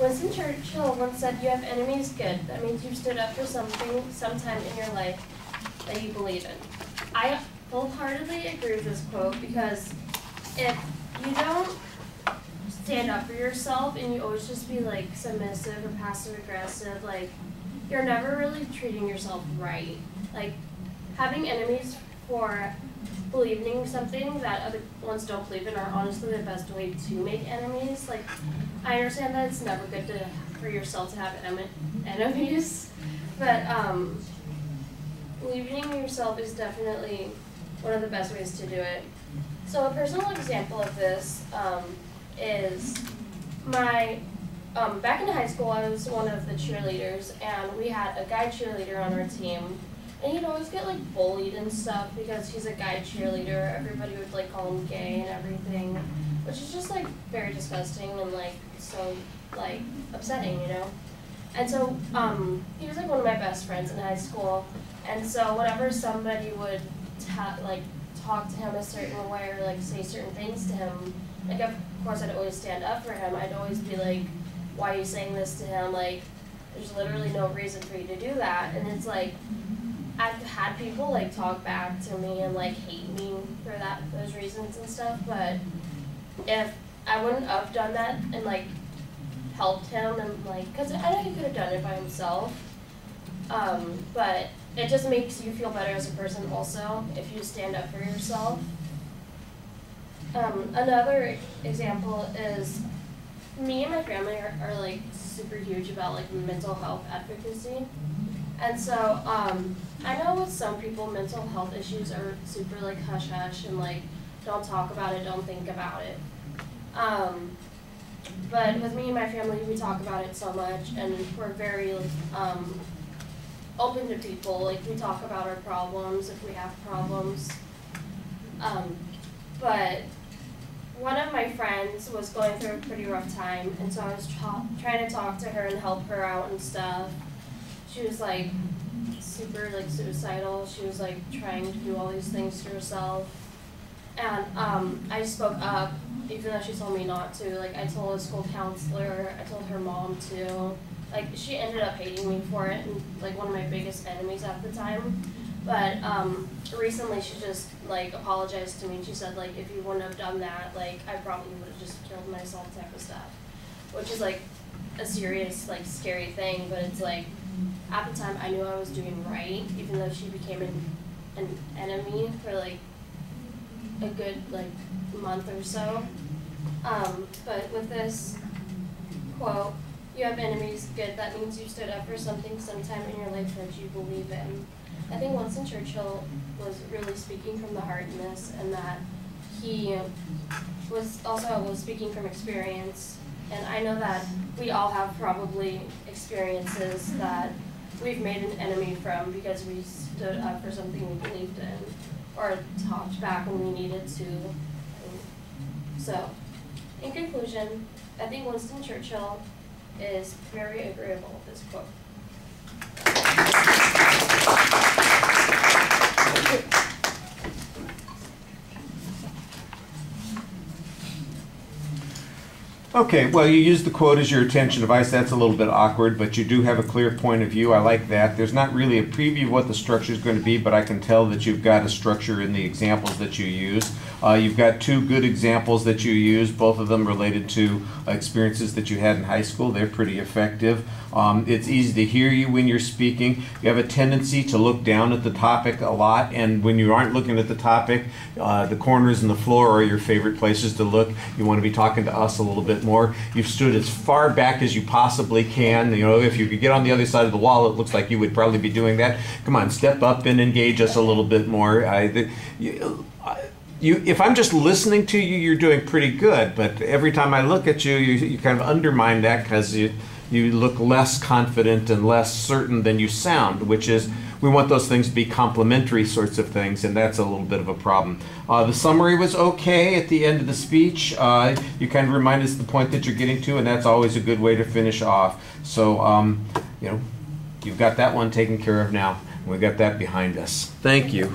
Winston Churchill once said, You have enemies, good. That means you've stood up for something sometime in your life that you believe in. I wholeheartedly agree with this quote because if you don't stand up for yourself and you always just be like submissive or passive aggressive, like you're never really treating yourself right. Like having enemies for believing something that other ones don't believe in are honestly the best way to make enemies. Like, I understand that it's never good to for yourself to have enemies, but um, believing in yourself is definitely one of the best ways to do it. So a personal example of this um, is my um, back in high school. I was one of the cheerleaders, and we had a guy cheerleader on our team and he'd always get like bullied and stuff because he's a guy cheerleader. Everybody would like call him gay and everything, which is just like very disgusting and like so like upsetting, you know. And so um, he was like one of my best friends in high school, and so whenever somebody would ta- like talk to him a certain way or like say certain things to him, like of course I'd always stand up for him. I'd always be like, "Why are you saying this to him?" Like, there's literally no reason for you to do that, and it's like I've had people like talk back to me and like hate me for that those reasons and stuff, but if I wouldn't have done that and like helped him and like, cause I know he could have done it by himself, um, but it just makes you feel better as a person also if you stand up for yourself. Um, another example is me and my family are, are like super huge about like mental health advocacy. And so um, I know with some people, mental health issues are super like hush hush and like don't talk about it, don't think about it. Um, but with me and my family, we talk about it so much, and we're very um, open to people. Like we talk about our problems if we have problems. Um, but one of my friends was going through a pretty rough time, and so I was trying to talk to her and help her out and stuff she was like super like suicidal. She was like trying to do all these things to herself. And um, I spoke up, even though she told me not to. Like I told a school counselor, I told her mom too. Like she ended up hating me for it, and like one of my biggest enemies at the time. But um, recently, she just like apologized to me. and She said like if you wouldn't have done that, like I probably would have just killed myself, type of stuff. Which is like a serious like scary thing, but it's like at the time I knew I was doing right, even though she became an, an enemy for like a good like month or so. Um, but with this quote, you have enemies, good, that means you stood up for something sometime in your life that you believe in. I think Winston Churchill was really speaking from the heart in this, and that he was also was speaking from experience. And I know that we all have probably experiences that we've made an enemy from because we stood up for something we believed in or talked back when we needed to. So, in conclusion, I think Winston Churchill is very agreeable with this quote. Okay, well, you use the quote as your attention device. That's a little bit awkward, but you do have a clear point of view. I like that. There's not really a preview of what the structure is going to be, but I can tell that you've got a structure in the examples that you use. Uh, you've got two good examples that you use, both of them related to experiences that you had in high school. They're pretty effective. Um, it's easy to hear you when you're speaking. You have a tendency to look down at the topic a lot, and when you aren't looking at the topic, uh, the corners and the floor are your favorite places to look. You want to be talking to us a little bit more. You've stood as far back as you possibly can. You know, if you could get on the other side of the wall, it looks like you would probably be doing that. Come on, step up and engage us a little bit more. I, the, you, I, you, if I'm just listening to you, you're doing pretty good. But every time I look at you, you, you kind of undermine that because you you look less confident and less certain than you sound, which is we want those things to be complementary sorts of things, and that's a little bit of a problem. Uh, the summary was okay at the end of the speech. Uh, you kind of remind us the point that you're getting to, and that's always a good way to finish off. So, um, you know, you've got that one taken care of now. and We've got that behind us. Thank you.